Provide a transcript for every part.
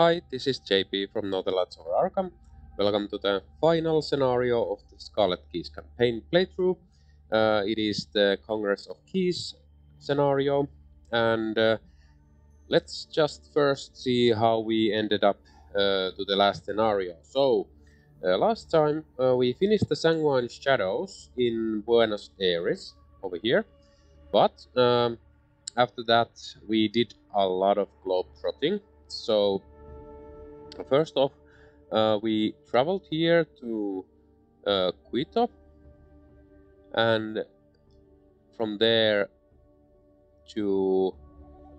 Hi, this is JP from Northern or Arkham. Welcome to the final scenario of the Scarlet Keys campaign playthrough. Uh, it is the Congress of Keys scenario, and uh, let's just first see how we ended up uh, to the last scenario. So, uh, last time uh, we finished the Sanguine Shadows in Buenos Aires, over here, but um, after that we did a lot of globe trotting. So, first off, uh, we traveled here to uh, Quito and from there to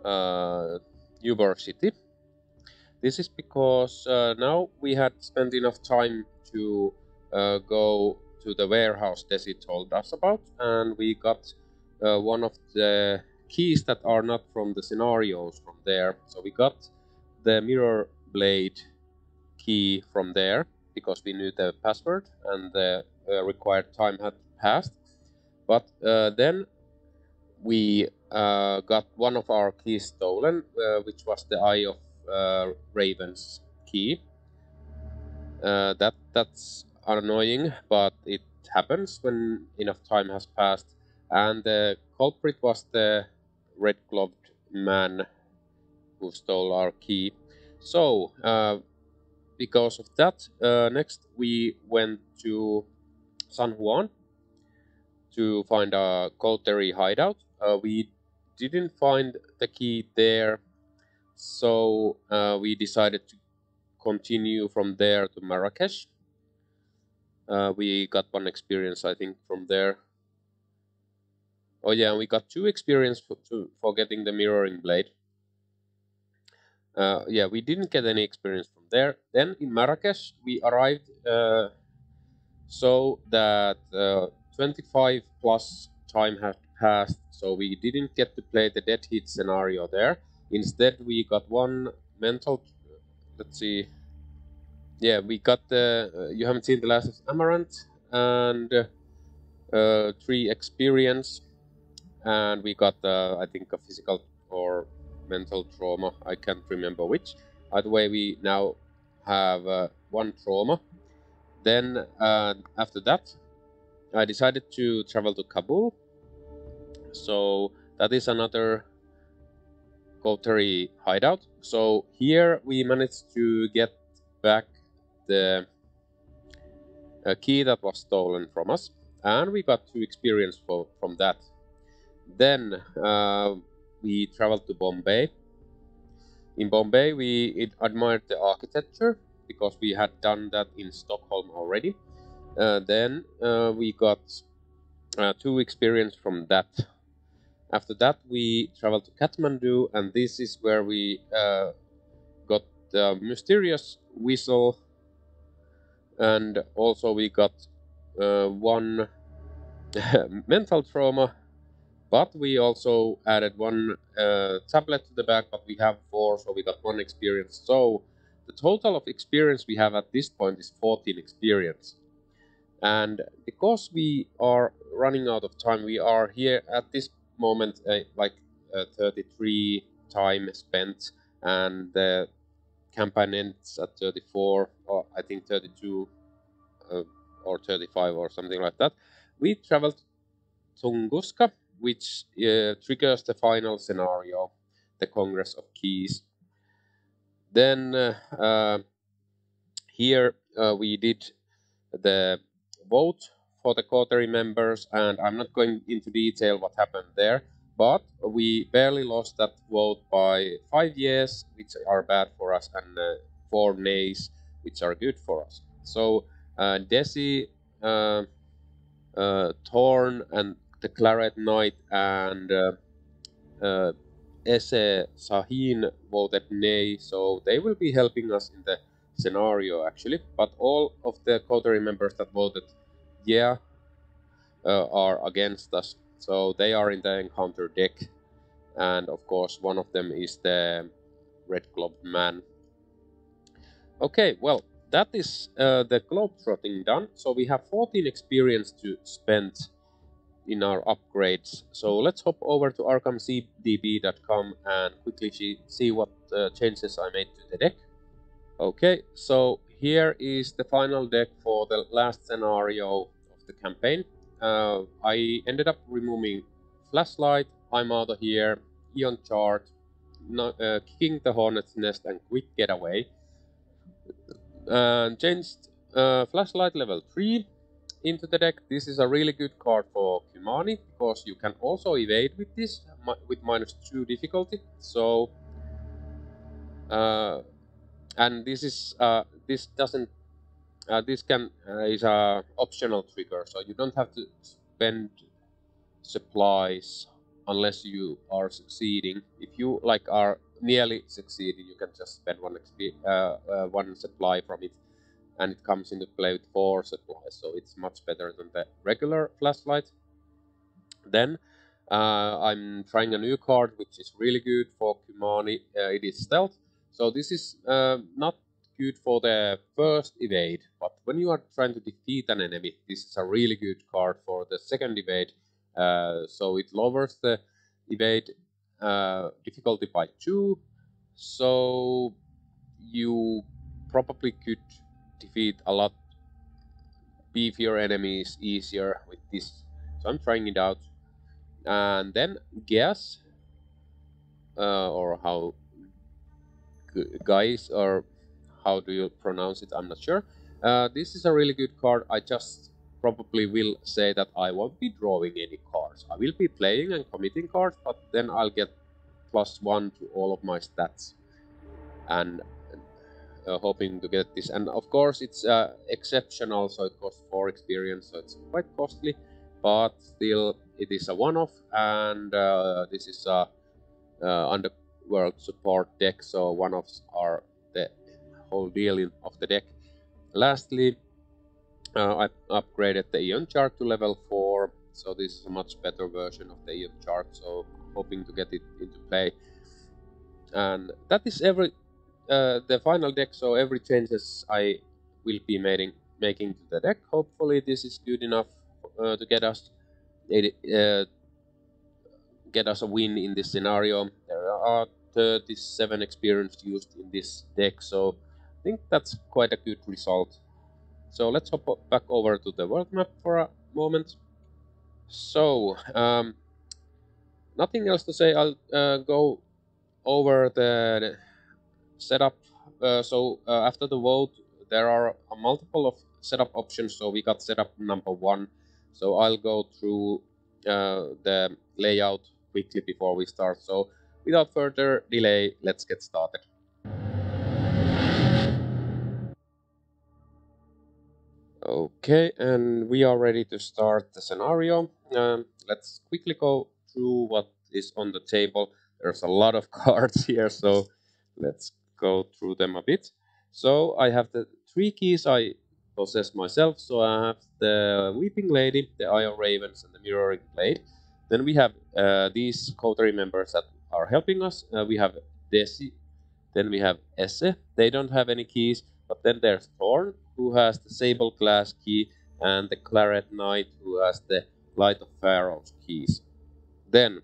uh, City. This is because uh, now we had spent enough time to uh, go to the warehouse Desi told us about and we got uh, one of the keys that are not from the scenarios from there. So we got the mirror blade key from there because we knew the password and the uh, required time had passed. But uh, then we uh, got one of our keys stolen, uh, which was the Eye of uh, Ravens key. Uh, that that's annoying, but it happens when enough time has passed. And the culprit was the red-gloved man who stole our key. So because of that, uh, next we went to San Juan to find a Coterie hideout. Uh, we didn't find the key there, so uh, we decided to continue from there to Marrakesh. Uh, we got one experience, I think, from there. Oh yeah, we got two experience for, to, for getting the mirroring blade. Uh, yeah, we didn't get any experience there. Then in Marrakesh, we arrived uh, so that uh, 25 plus time had passed, so we didn't get to play the dead heat scenario there. Instead, we got one mental. Let's see. Yeah, we got the. Uh, you haven't seen the last of Amaranth and uh, three experience, and we got I think a physical or mental trauma. I can't remember which. Either way, we now have uh, one trauma. Then uh, after that, I decided to travel to Kabul. So that is another Coterie hideout. So here we managed to get back the uh, key that was stolen from us. And we got two experience for, from that. Then uh, we traveled to Bombay. In Bombay, we admired the architecture because we had done that in Stockholm already. Uh, then uh, we got uh, two experience from that. After that, we traveled to Kathmandu, and this is where we uh, got the mysterious whistle, and also we got uh, one mental trauma but we also added one uh, tablet to the back, but we have four, so we got one experience. So the total of experience we have at this point is 14 experience. And because we are running out of time, we are here at this moment uh, like uh, 33 time spent, and the campaign ends at 34, or I think 32 uh, or 35 or something like that. We traveled Tunguska which uh, triggers the final scenario, the Congress of Keys. Then uh, uh, here uh, we did the vote for the Coterie members, and I'm not going into detail what happened there, but we barely lost that vote by five years, which are bad for us, and uh, four nays, which are good for us. So Desi, Thorn, and the Claret Knight and uh, uh, Ece Şahin voted nay, so they will be helping us in the scenario actually. But all of the coterie members that voted yeah uh, are against us, so they are in the encounter deck. And of course, one of them is the red gloved man. Okay, well, that is uh, the globe trotting done. So we have 14 experience to spend in our upgrades. So let's hop over to arkhamdb.com and quickly see what uh, changes I made to the deck. Okay, so here is the final deck for the last scenario of the campaign. Uh, I ended up removing Flashlight, I'm out of here, Eon Chart, no, uh, kicking the Hornet's Nest and Quick Getaway. And changed uh, Flashlight level 3 into the deck. This is a really good card for Kymani because you can also evade with this with minus 2 difficulty. So uh, and this is uh, this doesn't uh, this can uh, is a optional trigger so you don't have to spend supplies unless you are succeeding if you like are nearly succeeding you can just spend one XP, uh, uh, one supply from it and it comes into play with four supplies so it's much better than the regular flashlight then uh, I'm trying a new card which is really good for Kymani it is stealth so this is uh, not good for the first evade, but when you are trying to defeat an enemy, this is a really good card for the second evade. Uh, so it lowers the evade uh, difficulty by 2, so you probably could defeat a lot. Beefier enemies easier with this. So I'm trying it out. And then Geas, uh, or how guys or how do you pronounce it? I'm not sure. Uh, this is a really good card. I just probably will say that i won't be drawing any cards. I will be playing and committing cards but then i'll get plus one to all of my stats. And hoping to get this. And of course it's uh, exceptional. So it costs four experience. So it's quite costly but still it is a one-off. And uh, this is a uh, under support deck, so one-offs are the whole deal in, of the deck. Lastly, uh, I upgraded the Eon chart to level 4, so this is a much better version of the Eon chart, so hoping to get it into play. And that is every uh, the final deck, so every changes I will be making making to the deck. Hopefully this is good enough uh, to get us uh, get us a win in this scenario. There are 37 experience used in this deck, so I think that's quite a good result. So let's hop back over to the world map for a moment. So, um, nothing else to say. I'll uh, go over the setup. Uh, so uh, after the vote, there are a multiple of setup options. So we got setup number one. So I'll go through uh, the layout quickly before we start. So without further delay, let's get started. Okay, and we are ready to start the scenario. Um, let's quickly go through what is on the table. There's a lot of cards here, so let's go through them a bit. So I have the three keys I possess myself. So I have the Weeping Lady, the Iron Ravens, and the Mirroring Blade. Then we have uh, these coterie members that are helping us. Uh, we have Desi, then we have Ece. They don't have any keys, but then there's Thorn, who has the Sable Glass key, and the Claret Knight, who has the Light of Pharos keys. Then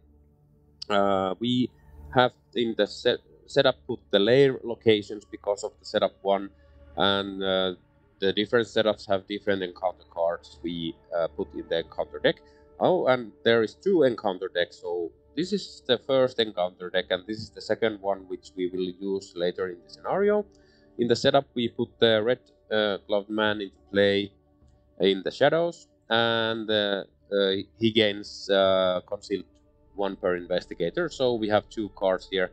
uh, we have in the set, setup put the layer locations because of the setup one, and uh, the different setups have different encounter cards we uh, put in the encounter deck. Oh, and there is two encounter decks, so this is the first encounter deck and this is the second one which we will use later in the scenario. In the setup we put the red uh, gloved man into play in the shadows and uh, uh, he gains uh, concealed one per investigator so we have two cards here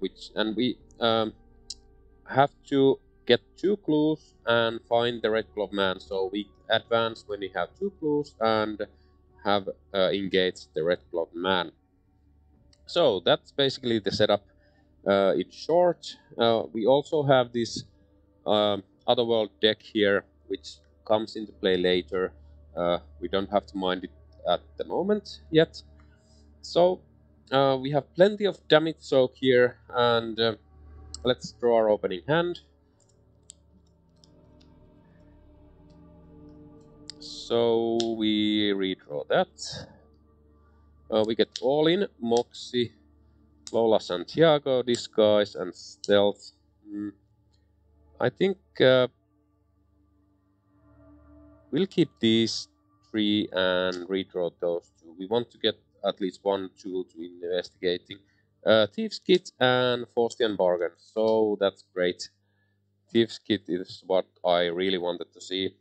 which and we um, have to get two clues and find the red glove man so we advance when we have two clues and have uh, engaged the red glove man. So that's basically the setup uh, in short. Uh, we also have this um, Otherworld deck here, which comes into play later. Uh, we don't have to mind it at the moment yet. So uh, we have plenty of damage soak here, and uh, let's draw our opening hand. So we redraw that. Uh, we get all in Moxie, Lola Santiago, Disguise, and Stealth. Mm. I think uh, we'll keep these three and redraw those two. We want to get at least one tool to investigating. Uh, Thieves Kit and Faustian Bargain. So that's great. Thieves Kit is what I really wanted to see.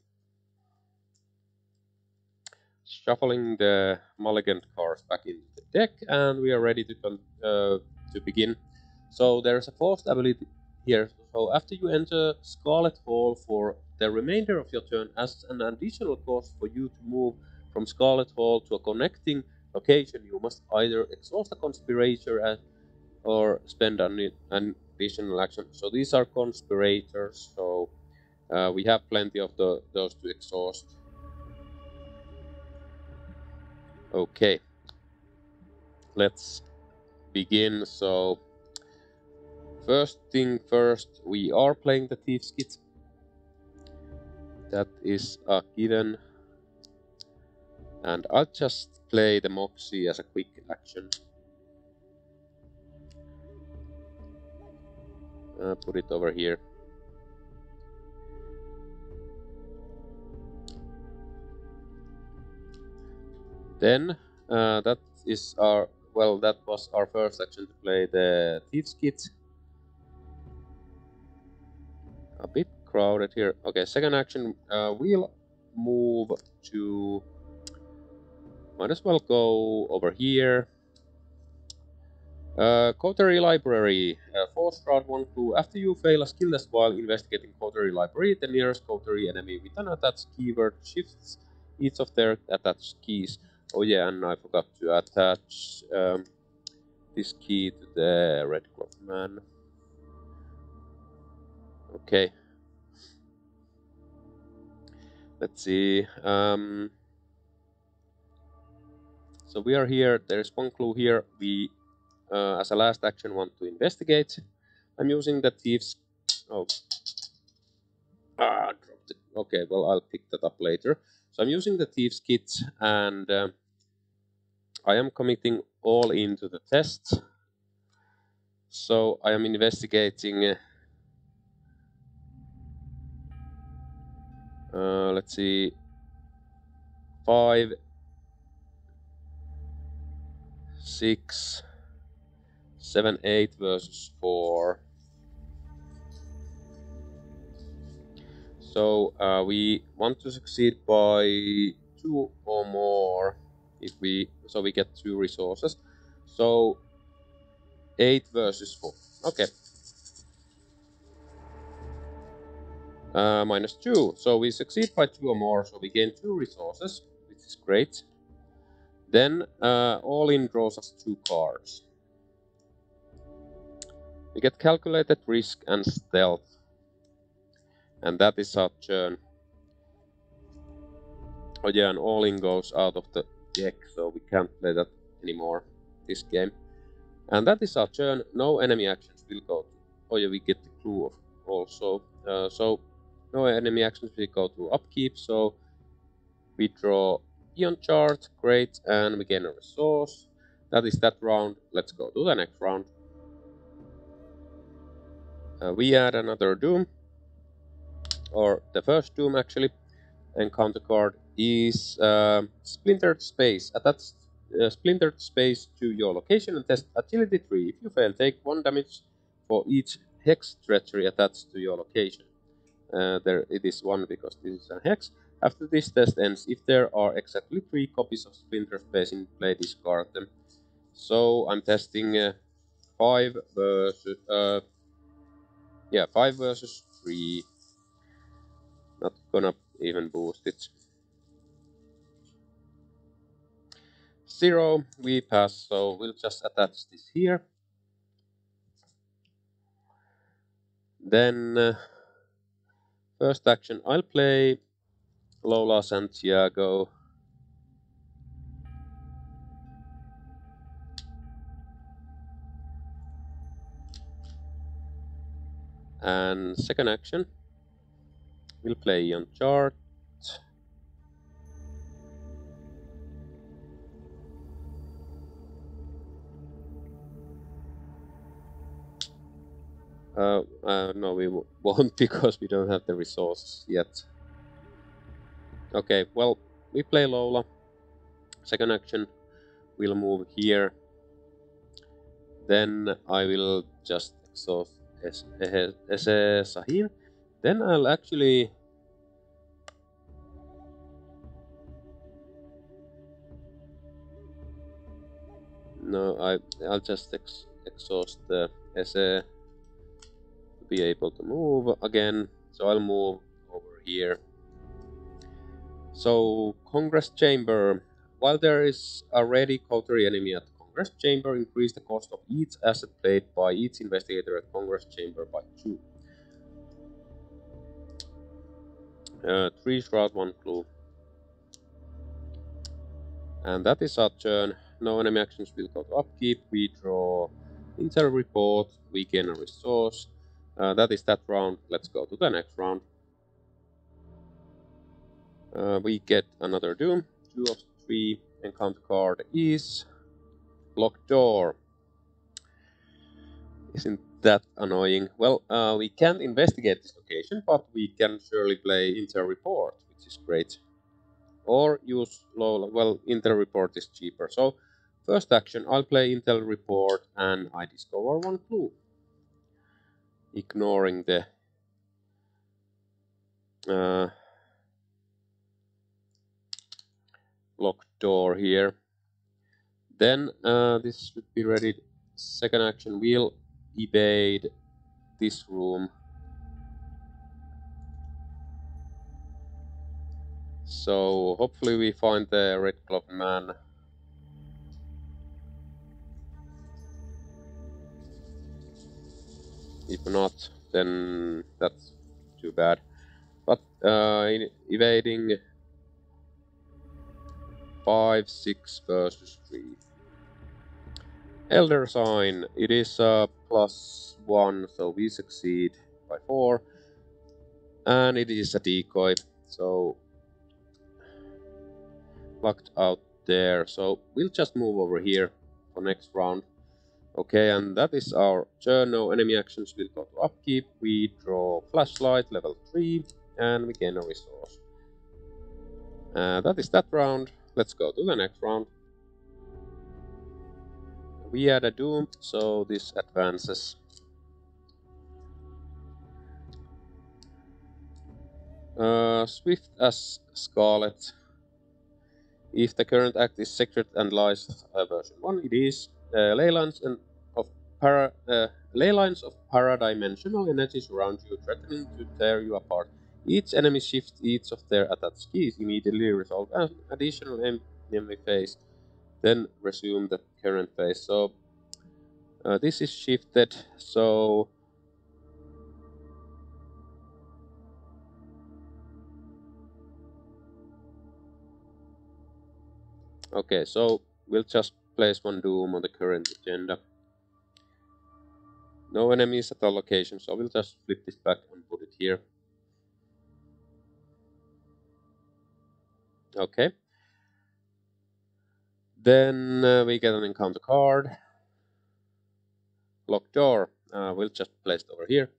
Shuffling the mulligan cards back into the deck and we are ready to, uh, to begin. So there's a forced ability here. So after you enter Scarlet Hall for the remainder of your turn as an additional cost for you to move from Scarlet Hall to a connecting location, you must either exhaust a conspirator or spend an, an additional action. So these are conspirators, so uh, we have plenty of the, those to exhaust. Okay, let's begin. So first thing first, we are playing the Thieves Kit. That is a given. And I'll just play the Moxie as a quick action. Uh, put it over here. Then uh, that is our well, that was our first action to play the Thieves Kit. A bit crowded here. Okay, second action, uh, we'll move to... Might as well go over here. Uh, Coterie Library. Uh, force round 1 clue. After you fail a skill test while investigating Coterie Library, the nearest Coterie enemy with an attached keyword shifts each of their attached keys. Oh yeah, and I forgot to attach um, this key to the Red Glove Man. Okay. Let's see. Um, so we are here. There is one clue here. We, uh, as a last action, want to investigate. I'm using the thieves. Oh. Ah, dropped it. Okay, well, I'll pick that up later. So I'm using the thieves kit and uh, I am committing all into the test. So I am investigating, uh, uh, let's see, five, six, seven, eight versus four. So uh, we want to succeed by two or more if we so we get two resources. So eight versus four. Okay. Uh, minus two. So we succeed by two or more, so we gain two resources, which is great. Then uh, all in draws us two cards. We get calculated risk and stealth. And that is our turn. Oh yeah, and all in goes out of the deck, so we can't play that anymore this game. And that is our turn. No enemy actions will go to. Oh yeah, we get the clue of also. Uh, so no enemy actions will go to upkeep. So we draw Eon chart, great, and we gain a resource. That is that round. Let's go to the next round. Uh, we add another Doom, or the first Doom actually. Encounter card is uh, Splintered Space. Attach uh, Splintered Space to your location and test Agility 3. If you fail, take 1 damage for each Hex treachery attached to your location. Uh, there it is 1 because this is a Hex. After this test ends, if there are exactly 3 copies of Splintered Space in play, discard them. So I'm testing uh, 5 versus... Uh, yeah, 5 versus 3. Not gonna even boost it. Zero, we pass, so we'll just attach this here. Then, uh, first action, I'll play Lola Santiago. And second action, we'll play on chart. Uh, uh, no, we won't because we don't have the resources yet. Okay, well, we play Lola. Second action, we'll move here. Then I will just exhaust as Sahin. Then I'll actually No, I I'll just ex exhaust the SA to be able to move again. So I'll move over here. So Congress Chamber. While there is a ready coterie enemy at Congress Chamber, increase the cost of each asset played by each investigator at Congress Chamber by two. Uh, three shroud, one clue. And that is our turn no enemy actions will go to upkeep. We draw intel report. We gain a resource. Uh, that is that round. Let's go to the next round. Uh, we get another Doom. Two of three. Encounter card is Locked Door. Isn't that annoying? Well, uh, we can't investigate this location, but we can surely play Intel Report, which is great. Or use low, well, Intel Report is cheaper. So First action, I'll play Intel report and I discover one clue. Ignoring the uh, locked door here. Then uh, this should be ready. Second action, we'll evade this room. So hopefully we find the red glove man If not, then that's too bad. But uh, evading 5, 6 versus 3. Elder Sign, it is a plus 1, so we succeed by 4. And it is a decoy, so locked out there. So we'll just move over here for next round. Okay, and that is our turn. No enemy actions will go to upkeep. We draw flashlight level 3 and we gain a resource. Uh, that is that round. Let's go to the next round. We had a Doom, so this advances. Uh, Swift as Scarlet. If the current act is Secret and Lies uh, version 1, it is uh, ley lines and of para, uh, ley lines of paradimensional energy surround you, threatening to tear you apart. Each enemy shifts each of their attached keys, immediately resolve an additional enemy phase, then resume the current phase. So uh, this is shifted, so Okay, so we'll just place one Doom on the current agenda. No enemies at our location, so we'll just flip this back and put it here. Okay. Then uh, we get an encounter card. Locked door. Uh, we'll just place it over here.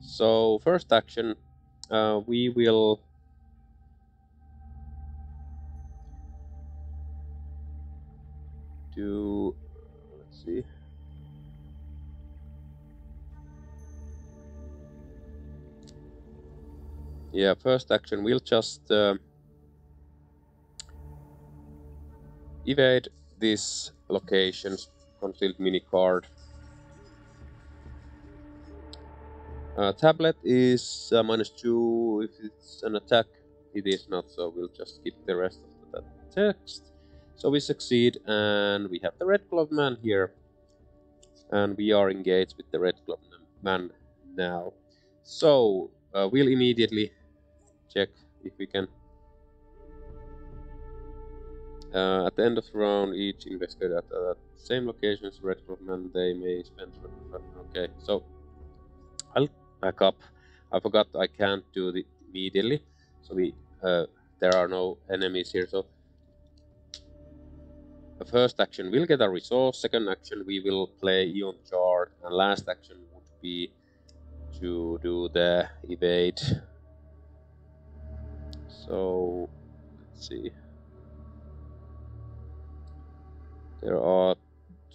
So first action, uh, we will do let's see yeah first action we'll just uh, evade these locations concealed mini card uh, tablet is uh, minus two if it's an attack it is not so we'll just skip the rest of that text so we succeed and we have the red glove man here. And we are engaged with the red glove man now. So uh, we'll immediately check if we can uh, at the end of the round, each investigator at the same locations, Red Man, they may spend. Okay, so I'll back up. I forgot I can't do it immediately, so we uh, there are no enemies here. So the first action we'll get a resource, second action we will play Eon Chart, and last action would be to do the evade. So, let's see. There are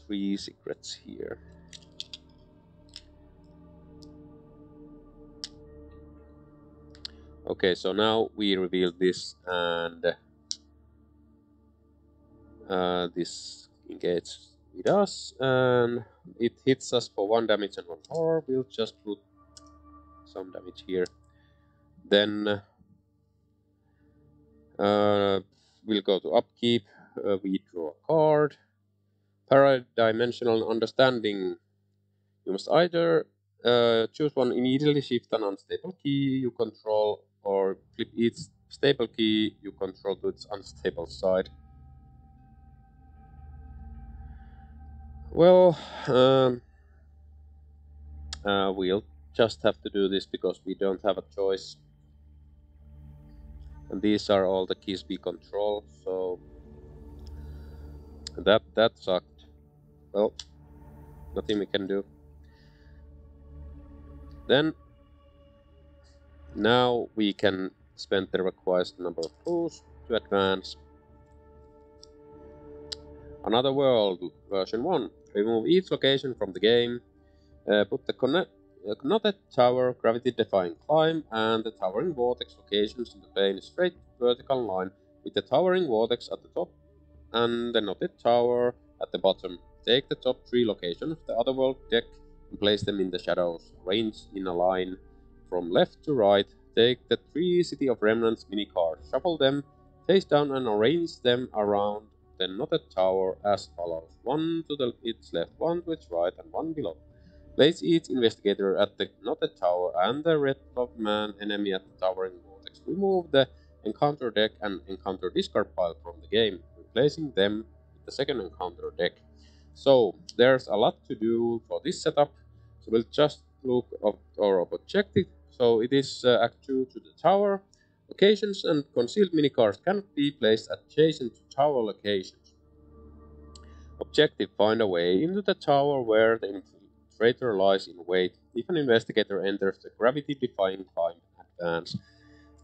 three secrets here. Okay, so now we reveal this and uh, this engages with us and it hits us for one damage and one power. We'll just put some damage here. Then uh, we'll go to upkeep, uh, we draw a card. Paradimensional understanding. You must either uh, choose one immediately shift an unstable key you control or flip each stable key you control to its unstable side. Well, um, uh, we'll just have to do this because we don't have a choice. And these are all the keys we control, so that that sucked. Well, nothing we can do. Then now we can spend the required number of tools to advance. Another world, version 1. Remove each location from the game. Uh, put the connect, knotted tower, gravity-defying climb, and the towering vortex locations in the play in straight vertical line with the towering vortex at the top and the knotted tower at the bottom. Take the top three locations of the otherworld deck and place them in the shadows, arranged in a line from left to right, take the three City of Remnants mini shuffle them face down and arrange them around the knotted tower as follows. One to the, its left, one to its right, and one below. Place each investigator at the knotted tower and the red glove man enemy at the towering vortex. Remove the encounter deck and encounter discard pile from the game, replacing them with the second encounter deck. So there's a lot to do for this setup. So we'll just look at our objective so it is uh, Act 2 to the tower. Locations and concealed minicards cannot be placed adjacent to tower locations. Objective find a way into the tower where the infiltrator lies in wait if an investigator enters the gravity-defying climb advance.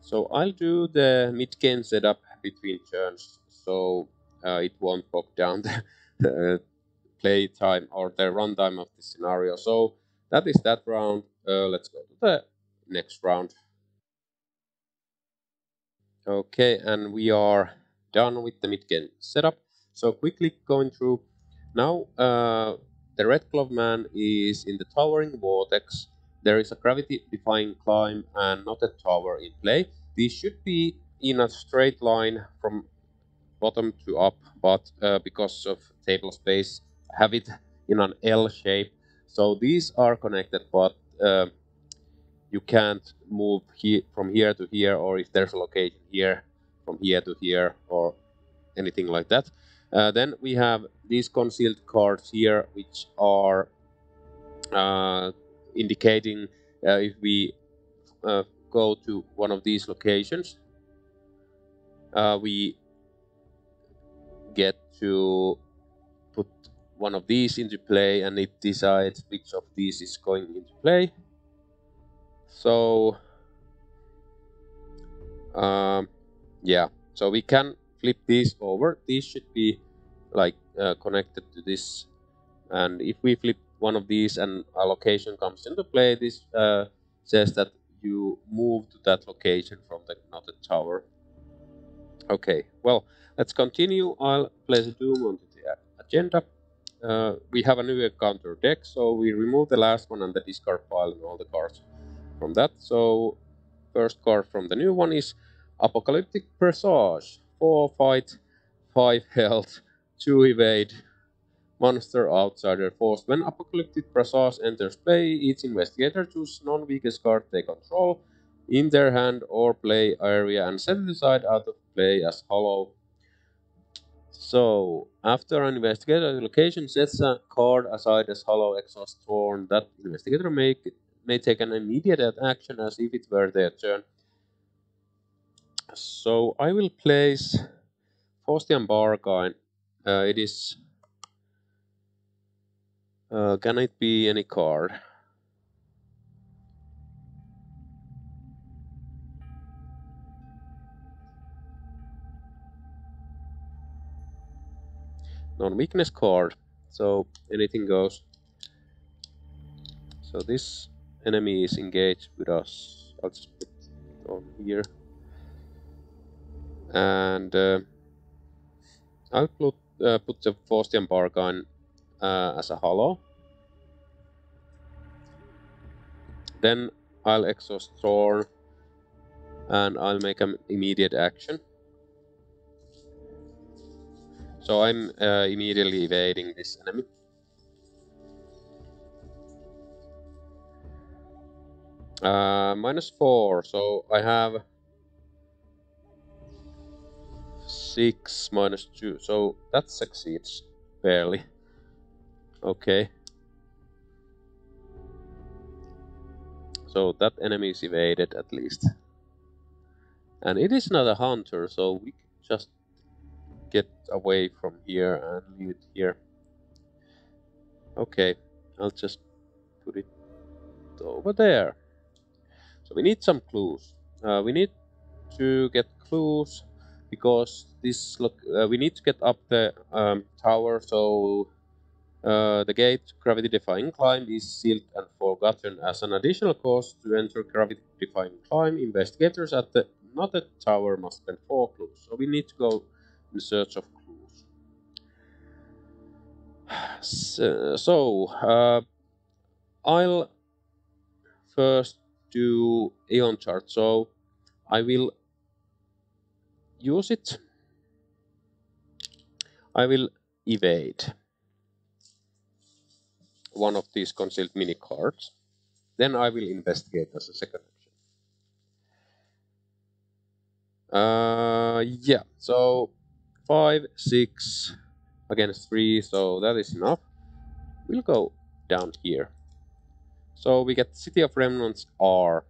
So I'll do the mid-game setup between turns so uh, it won't bog down the, the play time or the runtime of the scenario. So that is that round. Uh, let's go to the next round. Okay, and we are done with the mid-game setup. So quickly going through. Now uh, the Red Glove Man is in the Towering Vortex. There is a gravity-defying climb and knotted tower in play. These should be in a straight line from bottom to up, but uh, because of table space, have it in an L shape. So these are connected, but uh, you can't move he from here to here or if there's a location here from here to here or anything like that. Uh, then we have these concealed cards here which are uh, indicating uh, if we uh, go to one of these locations uh, we get to put one of these into play and it decides which of these is going into play. So um, yeah. So we can flip these over. These should be like uh, connected to this. And if we flip one of these and a location comes into play this uh, says that you move to that location from the knotted tower. Okay well let's continue. I'll place a doom onto the agenda. Uh, we have a new encounter deck so we remove the last one and the discard pile and all the cards from that. So first card from the new one is Apocalyptic Presage. 4 fight, 5 health, 2 evade, monster outsider force. When Apocalyptic Presage enters play, each investigator chooses non-weakest card they control in their hand or play area and set it aside out of play as hollow. So, after an investigator location sets a card aside as hollow exhaust Thorn, that investigator make may take an immediate action as if it were their turn. So I will place Faustian Bargain uh, it is uh, can it be any card? Non-weakness card. So anything goes. So this enemy is engaged with us. I'll just put it on here and uh, I'll put, uh, put the Faustian Bargain uh, as a hollow then I'll exhaust Thorn and I'll make an immediate action. So I'm uh, immediately evading this enemy. Uh, minus 4, so I have 6 minus 2, so that succeeds barely. Okay. So that enemy is evaded at least. And it is not a hunter, so we can just get away from here and leave it here. Okay, I'll just put it over there. So we need some clues. Uh, we need to get clues because this look. Uh, we need to get up the um, tower so uh, the gate gravity defying climb is sealed and forgotten as an additional cost to enter gravity defying climb. Investigators at the not the tower must spend four clues. So we need to go in search of clues. So, so uh, I'll first do Eon chart. So I will use it. I will evade one of these concealed mini cards. Then I will investigate as a second action. Uh, yeah, so 5, 6 against 3, so that is enough. We'll go down here. So we get City of Remnants R.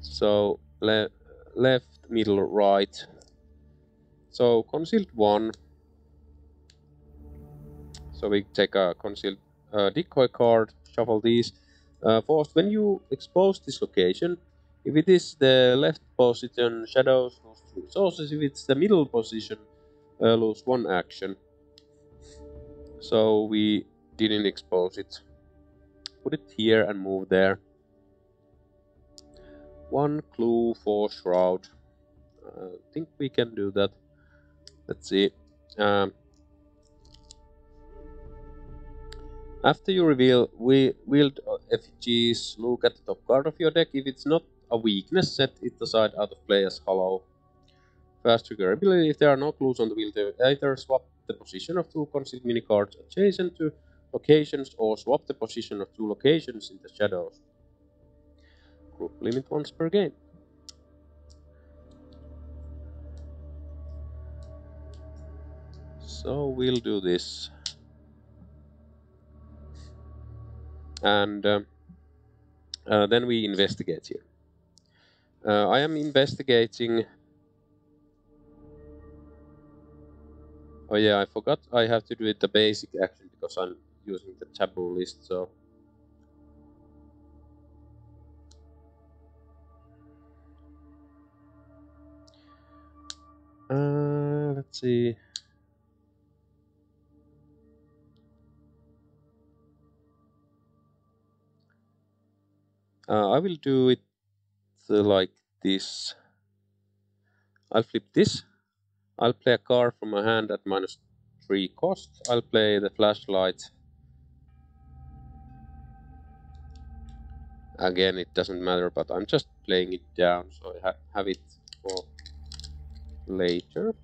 So le left, middle, right. So concealed 1. So we take a concealed uh, decoy card, shuffle these. Uh, first, when you expose this location, if it is the left position, shadows lose two resources. If it's the middle position, uh, lose one action. So we didn't expose it. Put it here and move there. One clue for Shroud. I uh, think we can do that. Let's see. Um, after you reveal we wield effigies, look at the top card of your deck. If it's not a weakness, set it aside out of play as hollow. Fast trigger ability, if there are no clues on the wheel, either swap the position of two concealed mini cards adjacent to locations or swap the position of two locations in the shadows. Limit once per game. So we'll do this. And uh, uh, then we investigate here. Uh, I am investigating... Oh yeah, I forgot I have to do it the basic action because I'm using the taboo list, so... Uh, let's see... Uh, I will do it like this. I'll flip this. I'll play a card from my hand at minus 3 cost. I'll play the flashlight. Again, it doesn't matter, but I'm just playing it down, so I ha have it for later.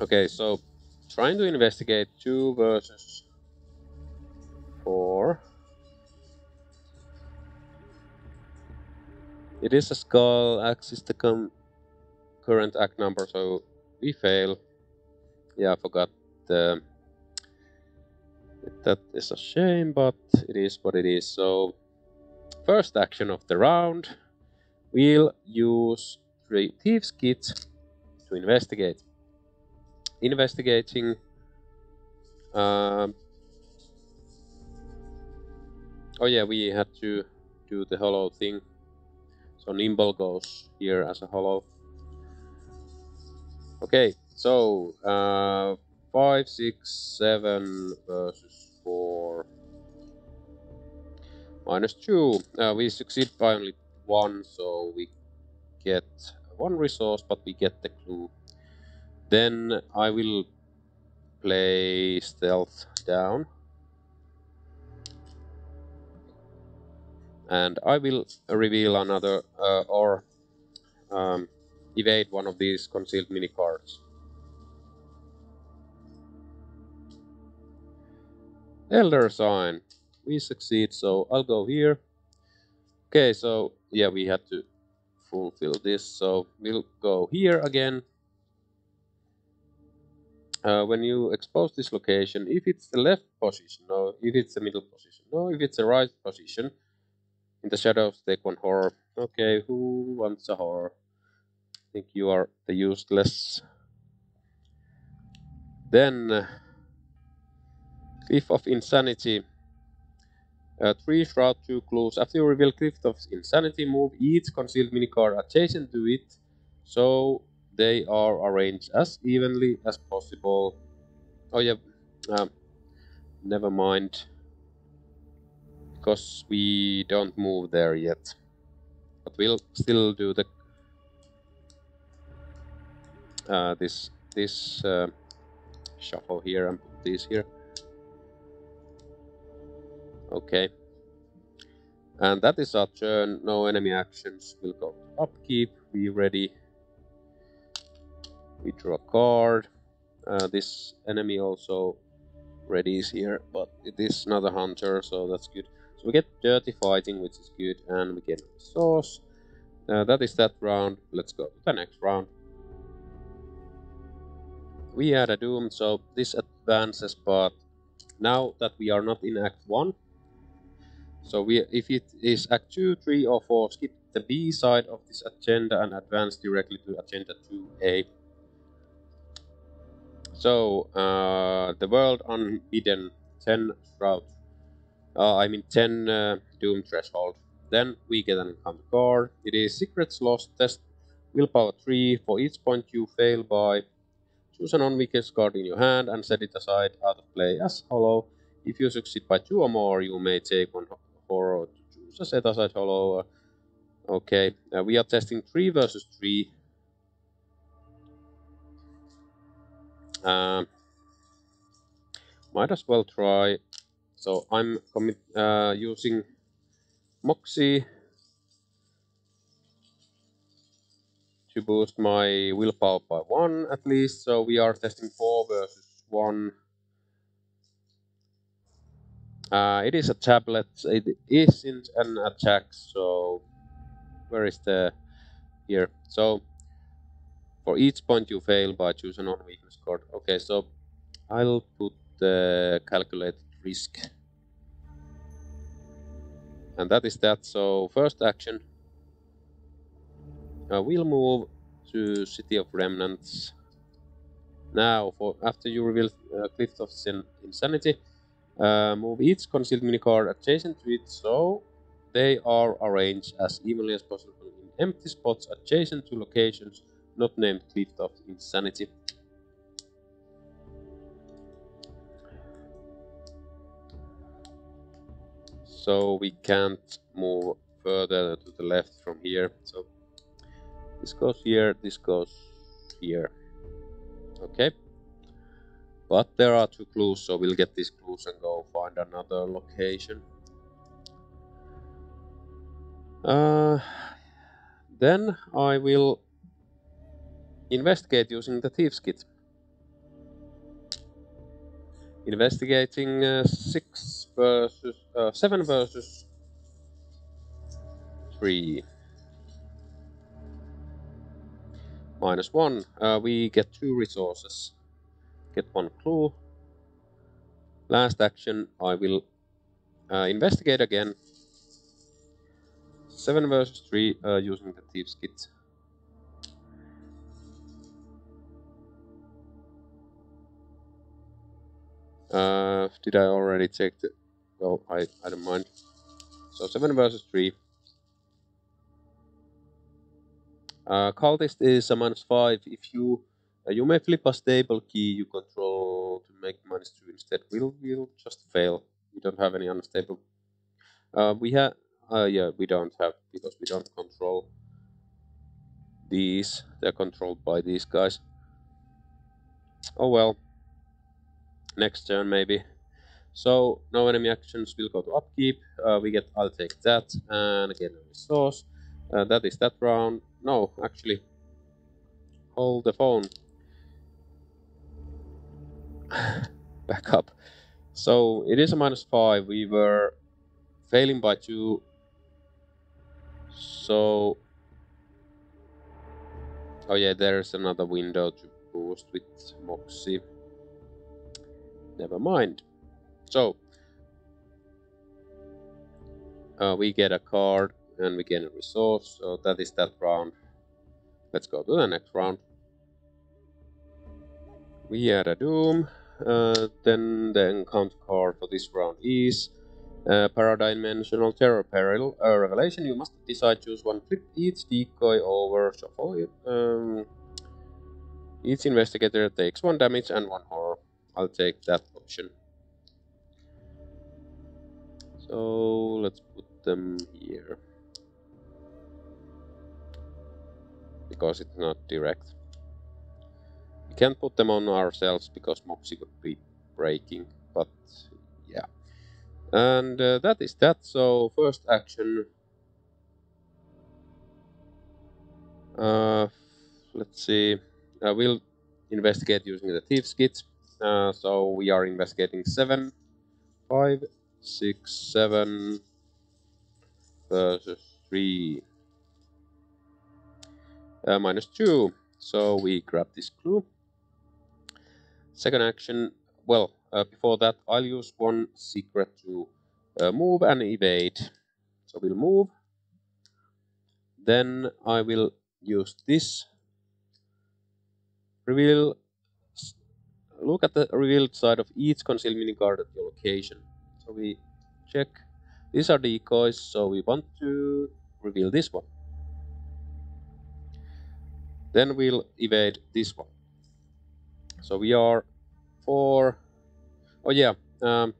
Okay, so trying to investigate 2 versus 4. It is a skull, X is the current act number, so we fail. Yeah, I forgot the That is a shame, but it is what it is. So, first action of the round, we'll use Thieves Kit to investigate. Investigating. Um, oh yeah, we had to do the hollow thing. So Nimble goes here as a hollow. Okay, so uh, five, six, seven versus four. Minus two. Uh, we succeed by only one, so we get one resource, but we get the clue. Then I will play stealth down. And I will reveal another uh, or um, evade one of these concealed mini cards. Elder sign. We succeed, so I'll go here. Okay, so yeah, we had to fulfill this, so we'll go here again. Uh, when you expose this location, if it's the left position, no, if it's the middle position, no, if it's the right position, in the shadows take one horror. Okay, who wants a horror? I think you are the useless. Then, uh, Cliff of Insanity. Uh, three shroud, two clues. After you reveal Cliff of Insanity, move each concealed minicard adjacent to it so they are arranged as evenly as possible. Oh yeah, um, never mind. Because we don't move there yet. But we'll still do the uh, this this uh, shuffle here and put these here. Okay. And that is our turn. No enemy actions. We'll go upkeep. Be ready. We draw a card. Uh, this enemy also ready is here, but it is not a hunter, so that's good. So we get dirty fighting, which is good, and we get sauce. Uh, that is that round. Let's go to the next round. We had a doom, so this advances, but now that we are not in Act 1, so we, if it is Act 2, 3 or 4, skip the B side of this agenda and advance directly to Agenda 2A. So, uh, the world unbidden, 10 shroud. Uh, I mean 10 uh, doom threshold. Then we get an encounter card. It is Secrets Lost Test Willpower 3. For each point you fail by, choose a non-weakest card in your hand and set it aside out of play as hollow. If you succeed by 2 or more, you may take one horror to choose a set aside hollow. Okay, uh, we are testing 3 versus 3. Um, might as well try. So I'm uh, using Moxie to boost my willpower by 1 at least. So we are testing 4 versus 1. Uh, it is a tablet. It isn't an attack, so where is the here? So for each point you fail by choose a non-weakness card. Okay, so I'll put the calculated risk, and that is that. So first action, uh, we'll move to City of Remnants. Now, for after you reveal uh, Cliff of Insanity. Uh, move each concealed minicard adjacent to it so they are arranged as evenly as possible in empty spots adjacent to locations not named Cliff of Insanity. So we can't move further to the left from here. So this goes here, this goes here. Okay. But there are two clues, so we'll get these clues and go find another location. Uh, then I will investigate using the Thieves Kit. Investigating uh, 6 versus... Uh, 7 versus 3. Minus 1. Uh, we get 2 resources get one clue. Last action, I will uh, investigate again. 7 versus 3 uh, using the Thieves Kit. Uh, did I already check the... Well, I, I don't mind. So 7 versus 3. Uh, cultist is a minus 5. If you you may flip a stable key you control to make minus 2 instead. We'll, we'll just fail. We don't have any unstable. Uh, we have... Uh, yeah, we don't have, because we don't control these. They're controlled by these guys. Oh well. Next turn, maybe. So, no enemy actions will go to upkeep. Uh, we get, I'll take that, and again a resource. Uh, that is that round. No, actually. Hold the phone. Back up. So, it is a minus 5. We were failing by 2. So... Oh yeah, there's another window to boost with Moxie. Never mind. So, uh, we get a card and we get a resource, so that is that round. Let's go to the next round. We add a Doom, uh, then the encounter card for this round is uh, Paradimensional Terror Peril. A revelation, you must decide choose one, flip each decoy over, shuffle. Um, each investigator takes one damage and one horror. I'll take that option. So let's put them here. Because it's not direct. Can't put them on ourselves because Moxie would be breaking, but yeah. And uh, that is that, so first action... Uh, let's see, I will investigate using the Thieves Kit. Uh, so we are investigating 7, 5, 6, 7 versus 3. Uh, minus 2. So we grab this clue. Second action, well, uh, before that I'll use one secret to uh, move and evade. So we'll move. Then I will use this. Reveal look at the revealed side of each concealed minicard at your location. So we check. These are decoys, so we want to reveal this one. Then we'll evade this one. So we are for... Oh yeah, um,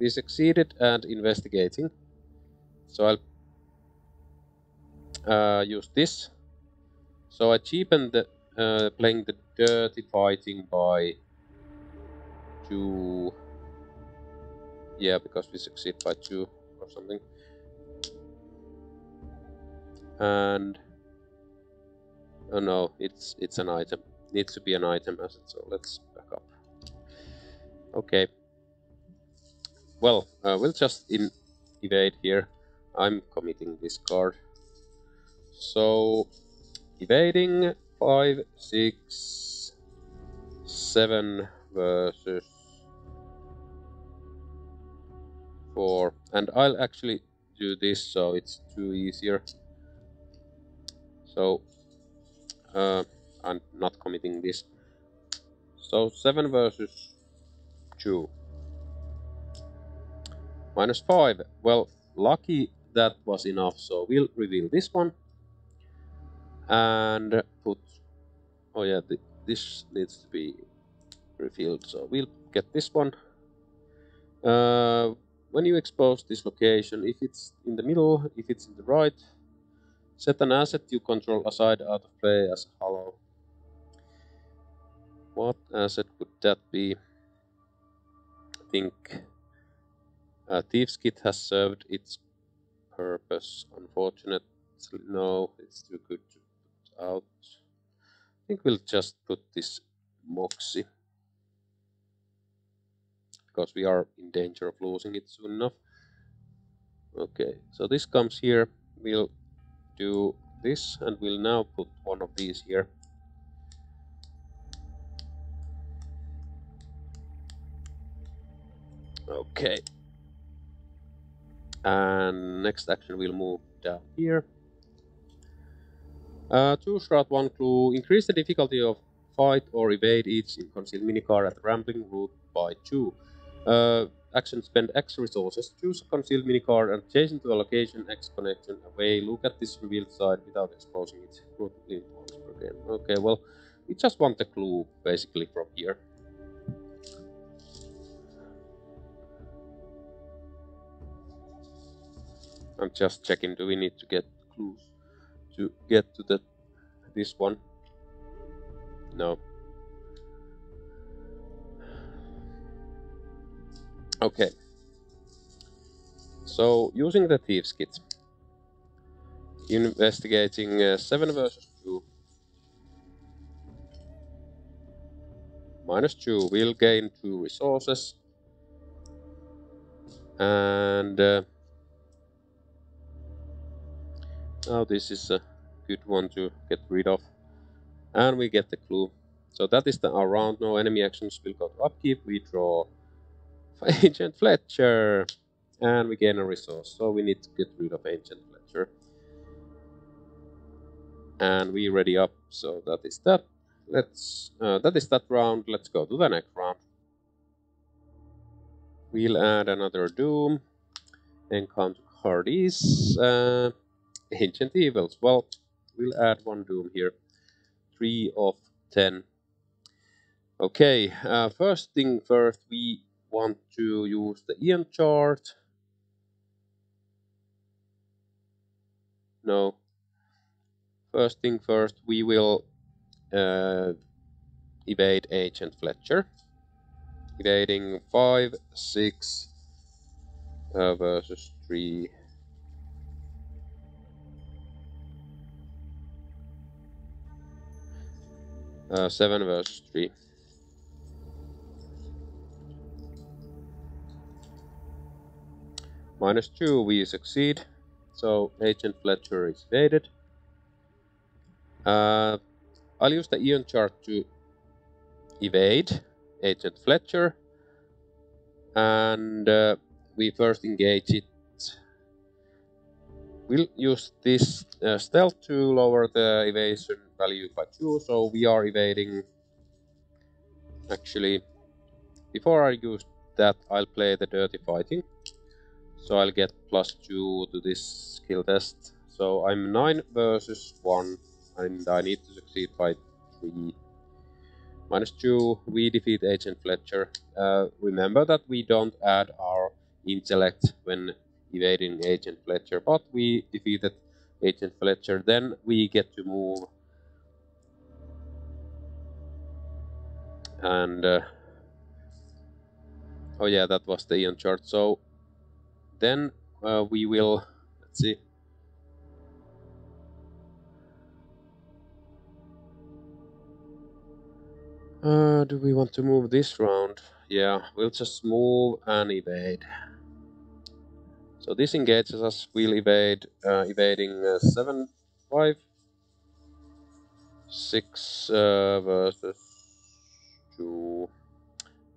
we succeeded at investigating. So I'll uh, use this. So I cheapened the, uh, playing the dirty fighting by two. Yeah, because we succeed by two or something. And oh no, it's it's an item. Needs to be an item asset. So let's back up. Okay. Well, uh, we'll just in evade here. I'm committing this card. So evading five, six, seven versus 4 and I'll actually do this so it's too easier so uh, I'm not committing this. So 7 versus 2 minus 5 well lucky that was enough so we'll reveal this one. And put oh yeah the, this needs to be revealed so we'll get this one. Uh, when you expose this location, if it's in the middle, if it's in the right, set an asset you control aside out of play as hollow. What asset would that be? I think uh, Thieves Kit has served its purpose. Unfortunately, no, it's too good to put out. I think we'll just put this Moxie because we are in danger of losing it soon enough. Okay, so this comes here. We'll do this and we'll now put one of these here. Okay. And next action we'll move down here. Uh, two shroud, one clue. Increase the difficulty of fight or evade each concealed minicard at rambling route by two. Uh, action spend X resources. Choose a concealed minicard and chase into a location X connection away. Look at this revealed side without exposing it. Okay, well, we just want the clue basically from here. I'm just checking, do we need to get clues to get to the this one? No. Okay. So, using the Thieves Kit, investigating uh, 7 versus 2, minus 2 will gain 2 resources, and uh, now this is a good one to get rid of, and we get the clue. So that is the around, no enemy actions will go to upkeep, we draw Agent Fletcher. And we gain a resource, so we need to get rid of Agent Fletcher. And we ready up, so that is that. Let's uh, that is that round. Let's go to the next round. We'll add another Doom. Encounter Hardies. Uh, Ancient Evils. Well, we'll add one Doom here. Three of ten. Okay, uh, first thing first, we want to use the Eon chart. No. First thing first, we will uh, evade Agent Fletcher. Evading 5, 6 uh, versus 3. Uh, 7 versus 3. Minus 2, we succeed. So Agent Fletcher is evaded. Uh, I'll use the Eon chart to evade Agent Fletcher. And uh, we first engage it. We'll use this uh, stealth to lower the evasion value by 2. So we are evading... Actually, before I use that, I'll play the Dirty Fighting. So I'll get plus 2 to this skill test. So I'm 9 versus 1 and I need to succeed by 3. Minus 2, we defeat Agent Fletcher. Uh, remember that we don't add our intellect when evading Agent Fletcher, but we defeated Agent Fletcher. Then we get to move. And... Uh, oh yeah, that was the Eon chart. So then uh, we will, let's see. Uh, do we want to move this round? Yeah, we'll just move and evade. So this engages us, we'll evade, uh, evading uh, 7, 5, 6 uh, versus 2,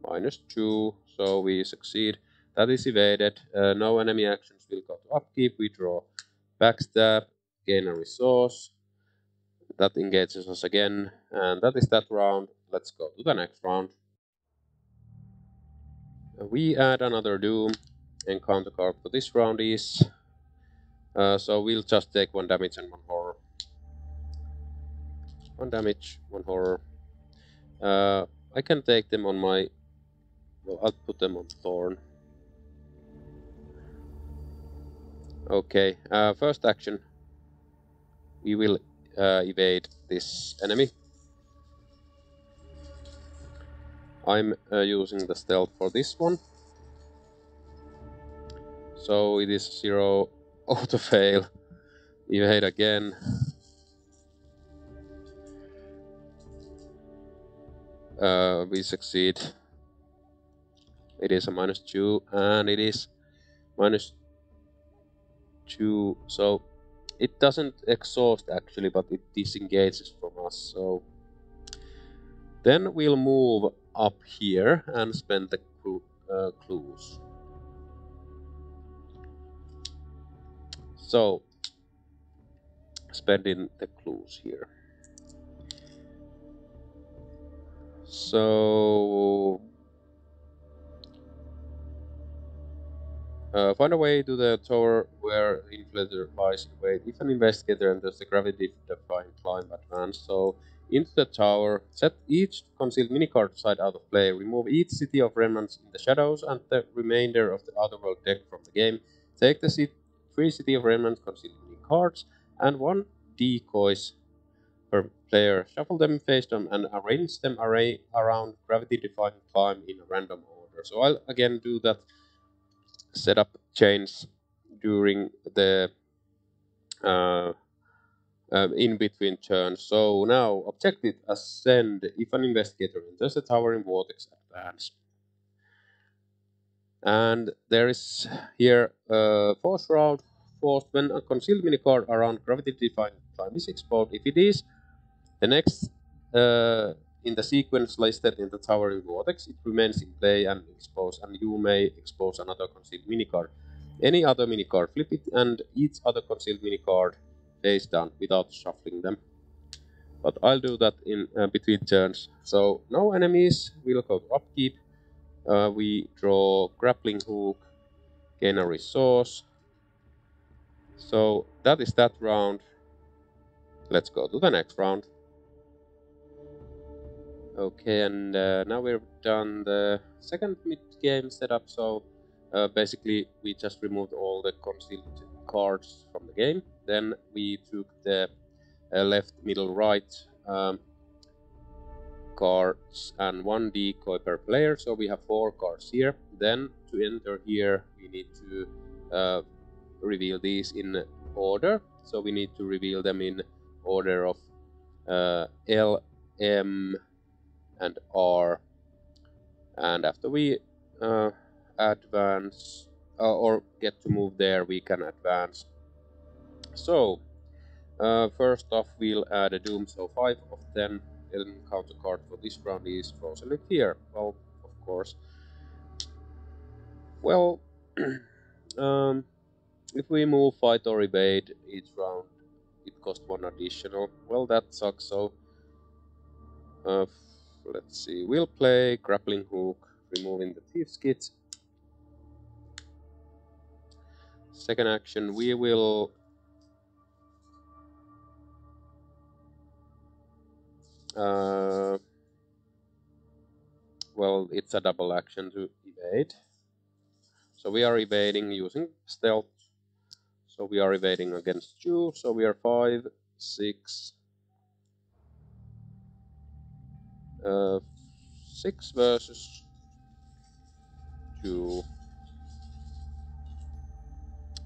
minus 2, so we succeed. That is evaded. Uh, no enemy actions will go to upkeep. We draw backstab, gain a resource. That engages us again. And that is that round. Let's go to the next round. Uh, we add another Doom. and Encounter card for this round is... Uh, so we'll just take one damage and one horror. One damage, one horror. Uh, I can take them on my... Well, I'll put them on Thorn. Okay, uh, first action. We will uh, evade this enemy. I'm uh, using the stealth for this one. So it is zero auto fail. Evade again. Uh, we succeed. It is a minus two and it is minus two so it doesn't exhaust actually but it disengages from us so then we'll move up here and spend the uh, clues. So, spending the clues here. So, uh, find a way to the tower where the inflator lies in wait. If an investigator enters the gravity-defying climb advance, so into the tower, set each concealed minicard side out of play, remove each city of remnants in the shadows and the remainder of the Otherworld deck from the game, take the three city of remnants concealed minicards and one decoys per player, shuffle them face down and arrange them array around gravity-defying climb in a random order. So I'll again do that setup change during the uh, uh, in between turns. So now objective ascend if an investigator enters the towering vortex advance. And there is here a force round forced when a concealed minicard around gravity defying climb is exposed. If it is, the next uh, in the sequence listed in the towering vortex, it remains in play and exposed, and you may expose another concealed minicard. Any other minicard, flip it, and each other concealed minicard face down without shuffling them. But I'll do that in uh, between turns. So no enemies, we'll go to upkeep. Uh, we draw grappling hook, gain a resource. So that is that round. Let's go to the next round. Okay, and uh, now we've done the second mid-game setup, so uh, basically we just removed all the concealed cards from the game. Then we took the uh, left, middle, right um, cards and one decoy per player, so we have four cards here. Then to enter here, we need to uh, reveal these in order, so we need to reveal them in order of uh, L, M, and R. And after we uh, advance uh, or get to move there, we can advance. So, uh, first off, we'll add a Doom. So 5 of 10 encounter card for this round is Frozen Fear. Well, of course. Well, um, if we move, fight or evade each round, it costs one additional. Well, that sucks. So, uh, let's see, we'll play grappling hook, removing the thief's kit. Second action, we will uh, well, it's a double action to evade. So we are evading using stealth. So we are evading against you. So we are five, six, uh, 6 versus 2.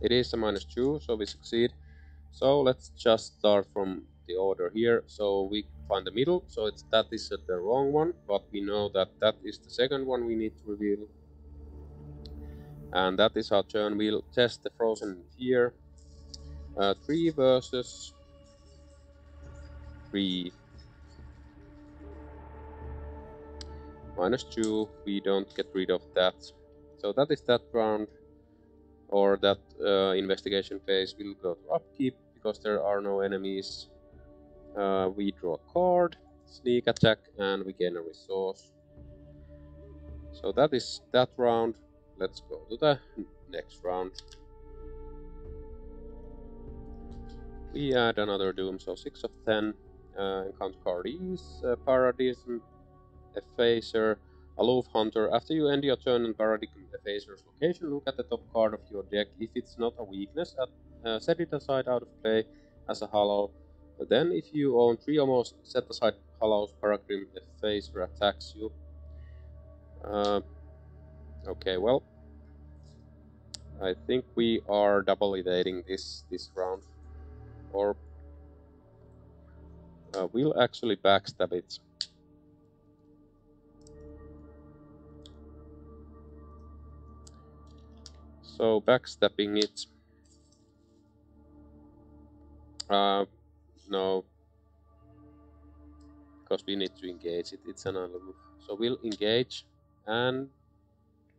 It is a minus 2, so we succeed. So let's just start from the order here. So we find the middle, so it's that is the wrong one, but we know that that is the second one we need to reveal. And that is our turn. We'll test the frozen fear. Uh, 3 versus 3 minus 2, we don't get rid of that. So that is that round, or that uh, investigation phase will go to upkeep, because there are no enemies. Uh, we draw a card, sneak attack, and we gain a resource. So that is that round. Let's go to the next round. We add another Doom, so 6 of 10. Uh, encounter card is uh, Paradigm, Effacer, Aloof Hunter. After you end your turn and Paradigm Effacer's location, look at the top card of your deck. If it's not a weakness, uh, set it aside out of play as a hollow. Then, if you own three or more set aside hollows, Paradigm Effacer attacks you. Uh, okay, well, I think we are double evading this this round, or uh, we'll actually backstab it. So backstepping it. Uh, no, because we need to engage it. It's an aloof. So we'll engage and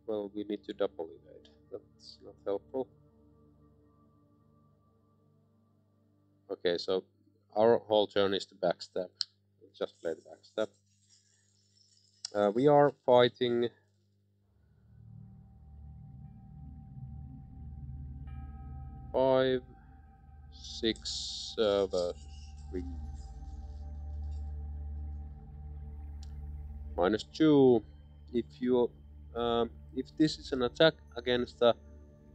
well, we need to double evade. That's not helpful. Okay, so our whole turn is to backstab. We'll just play the backstab. Uh, we are fighting five, six versus three. Minus two. If you um, if this is an attack against a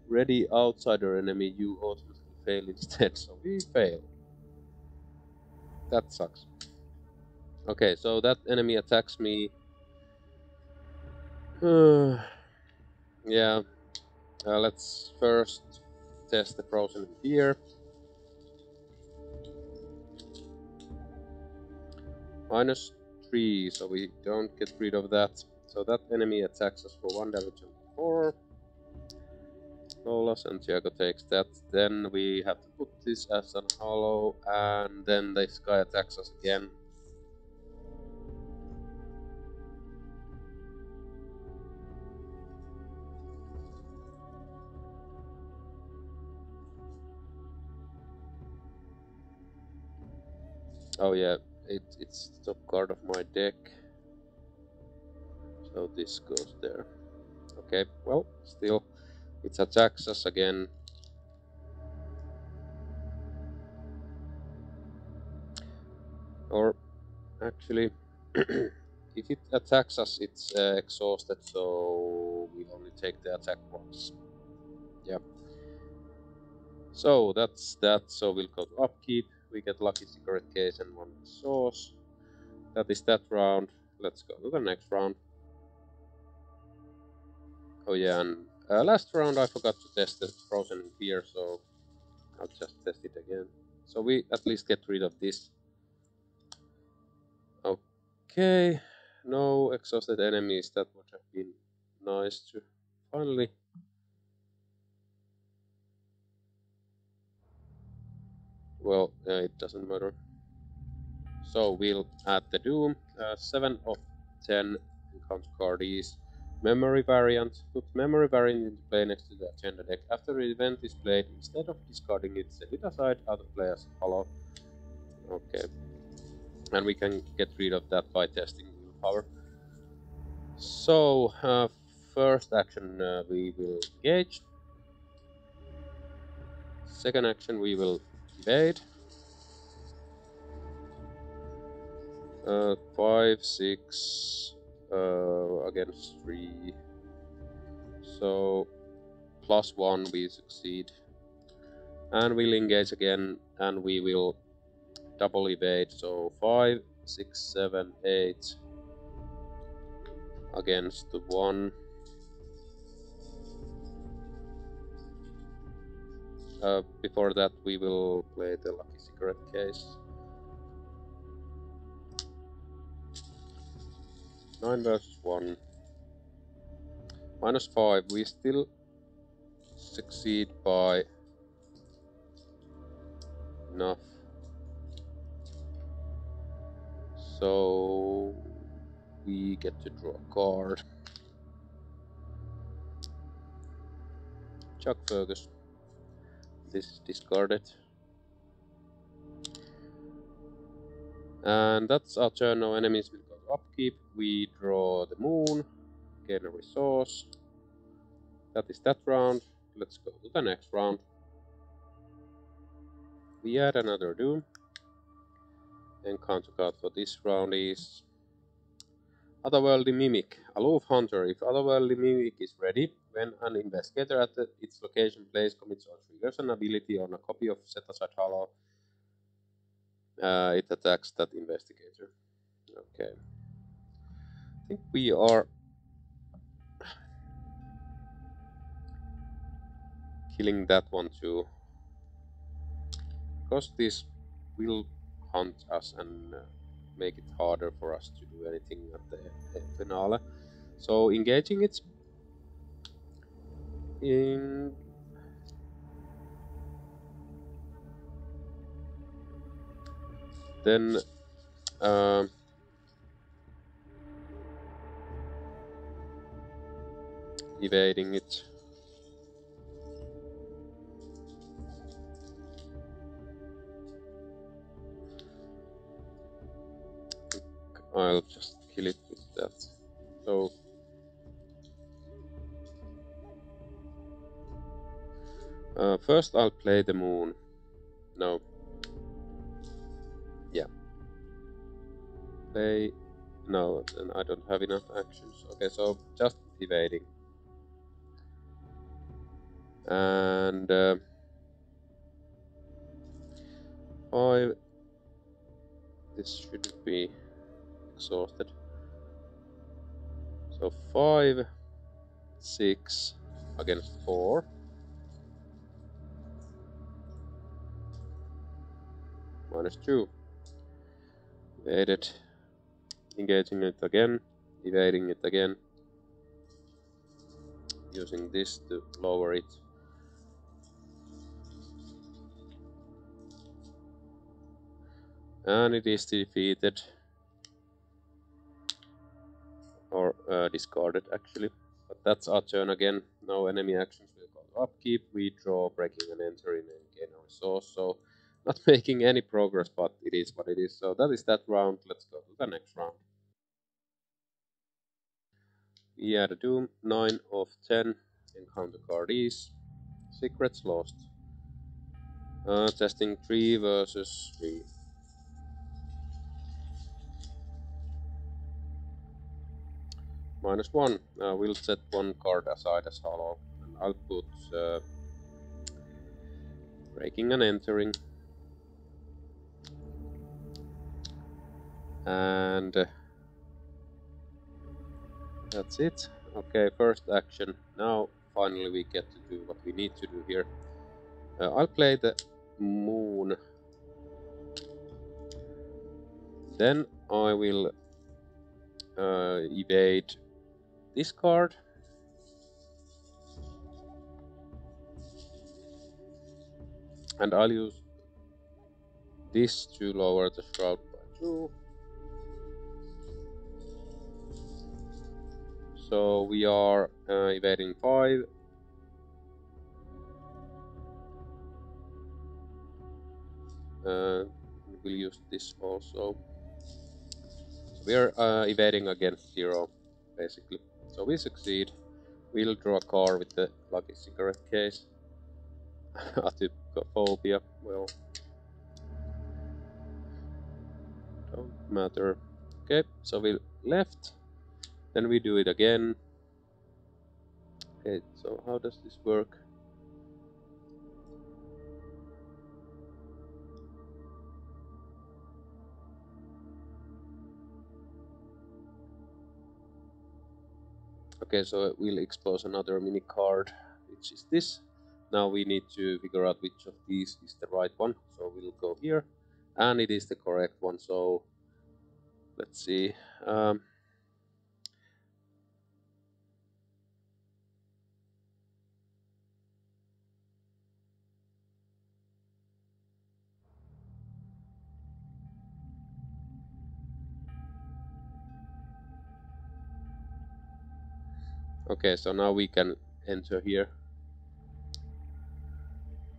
ready outsider enemy, you automatically fail instead. So we fail. That sucks. Okay, so that enemy attacks me. yeah. Uh, let's first test the frozen fear. Minus 3, so we don't get rid of that. So that enemy attacks us for 1 damage and 4. Lola Santiago takes that. Then we have to put this as an hollow, and then this guy attacks us again. Oh yeah, it, it's top card of my deck. So this goes there. Okay, well, still, it attacks us again. Or, actually, if it attacks us, it's uh, exhausted, so we only take the attack once. Yeah. So that's that. So we'll go to upkeep we get lucky cigarette case and one sauce. That is that round. Let's go to the next round. Oh yeah, and uh, last round I forgot to test the frozen fear, so I'll just test it again. So we at least get rid of this. Okay, no exhausted enemies, that would have been nice to finally well, uh, it doesn't matter. So we'll add the Doom, uh, 7 of 10 encounter card is memory variant. Put memory variant into play next to the agenda deck. After the event is played, instead of discarding it, set it aside other players follow. Okay. And we can get rid of that by testing willpower. So, uh, first action uh, we will engage. Second action we will evade. Uh, five, six, uh, against three. So, plus one, we succeed. And we'll engage again, and we will double evade. So, five, six, seven, eight against the one. Uh, before that, we will play the lucky cigarette case. 9 versus 1. Minus 5. We still succeed by enough. So we get to draw a card. Chuck Fergus this is discarded. And that's our turn, no enemies will go to upkeep. We draw the moon, gain a resource. That is that round. Let's go to the next round. We add another Doom. Encounter card for this round is Otherworldly Mimic. Aloof Hunter. If Otherworldly Mimic is ready, when an investigator at the, its location plays, commits, or triggers an ability on a copy of set aside hollow, uh, it attacks that investigator. Okay. I think we are killing that one too. Because this will hunt us and uh, make it harder for us to do anything at the finale. So engaging it in then uh, evading it. I'll just kill it with that. So uh, first I'll play the moon. No. Yeah. Play. No, and I don't have enough actions. Okay, so just evading. And uh, five. This shouldn't be exhausted. So five, six against four. Minus two. Evaded. Engaging it again. Evading it again. Using this to lower it. And it is defeated or uh, discarded actually. But that's our turn again. No enemy actions will go to upkeep. We draw, breaking and entering and gain a resource. So not making any progress, but it is what it is. So that is that round. Let's go to the next round. Had a Doom, 9 of 10. Encounter card is Secrets Lost. Uh, testing 3 versus 3. minus one. Uh, we'll set one card aside as hollow. And I'll put uh, breaking and entering. And uh, that's it. Okay, first action. Now finally we get to do what we need to do here. Uh, I'll play the moon. Then I will uh, evade this card. And I'll use this to lower the shroud by 2. So we are uh, evading 5. Uh, we'll use this also. So we are uh, evading against 0, basically. So we succeed. We'll draw a card with the lucky cigarette case. Atychiphobia, well... Don't matter. Okay, so we left. Then we do it again. Okay, so how does this work? Okay, so we'll expose another mini card, which is this. Now we need to figure out which of these is the right one. So we'll go here, and it is the correct one. So let's see. Um, Okay, so now we can enter here.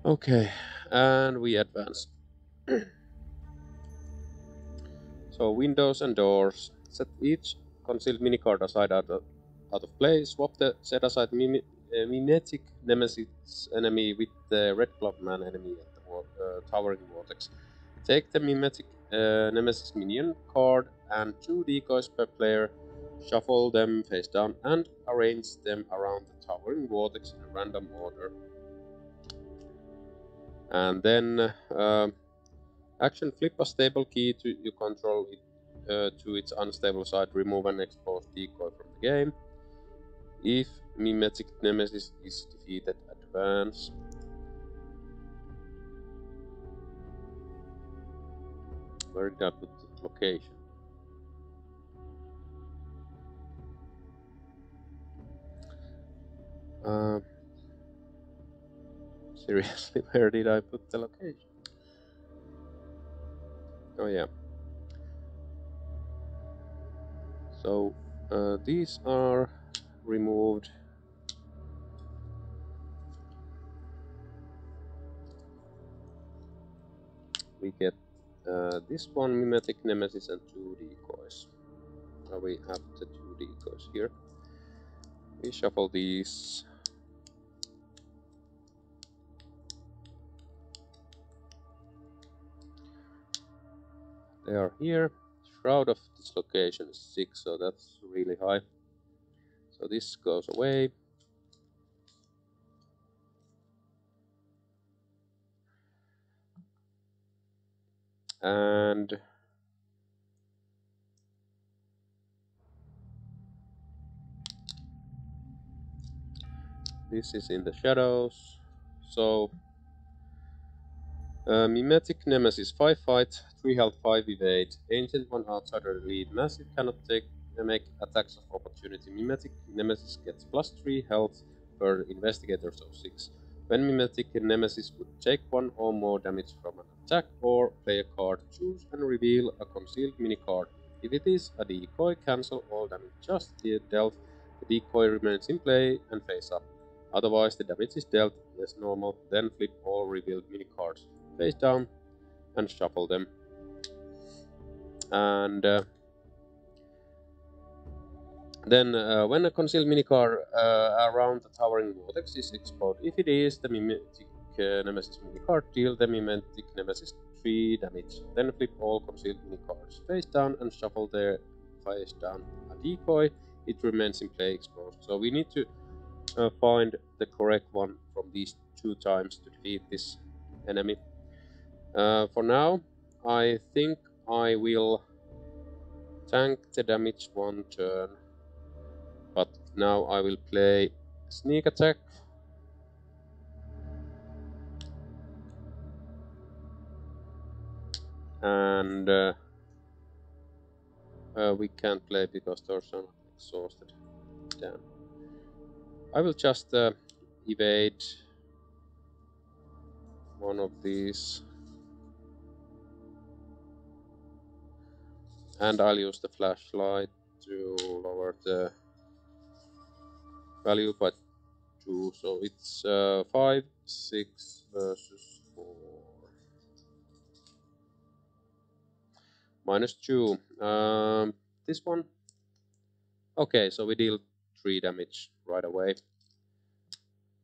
Okay, and we advance. so windows and doors. Set each concealed minicard aside out of, out of play. Swap the set aside uh, mimetic nemesis enemy with the red glove man enemy at the uh, towering vortex. Take the mimetic uh, nemesis minion card and two decoys per player Shuffle them face down and arrange them around the towering vortex in a random order. And then uh, action flip a stable key to you control it uh, to its unstable side, remove an exposed decoy from the game. If Mimetic Nemesis is defeated, advance. Where did I put the location? Uh, seriously, where did I put the location? Oh yeah. So uh, these are removed. We get uh, this one mimetic nemesis and two decoys. Now we have the two decoys here. We shuffle these They are here. Shroud of Dislocation is 6, so that's really high. So this goes away. And this is in the shadows. So uh, Mimetic Nemesis 5 fight, 3 health, 5 evade, Ancient 1 outsider lead, Massive cannot take make attacks of opportunity. Mimetic Nemesis gets plus 3 health per investigator, so 6. When Mimetic Nemesis would take 1 or more damage from an attack or play a card, choose and reveal a concealed mini card. If it is a decoy, cancel all damage just dealt. The decoy remains in play and face up. Otherwise, the damage is dealt as normal, then flip all revealed mini cards face down and shuffle them. And uh, then uh, when a concealed minicard uh, around the towering vortex is exploded, if it is the mimetic uh, nemesis minicard, deal the mimetic nemesis 3 damage. Then flip all concealed minicards face down and shuffle their face down. A decoy, it remains in play exposed. So we need to uh, find the correct one from these two times to defeat this enemy. Uh, for now, I think I will tank the damage one turn. But now I will play sneak attack. And uh, uh, we can't play because those are exhausted. Damn. I will just uh, evade one of these and I'll use the flashlight to lower the value by 2 so it's uh, 5 6 versus 4 minus 2 um, this one. Okay so we deal 3 damage right away.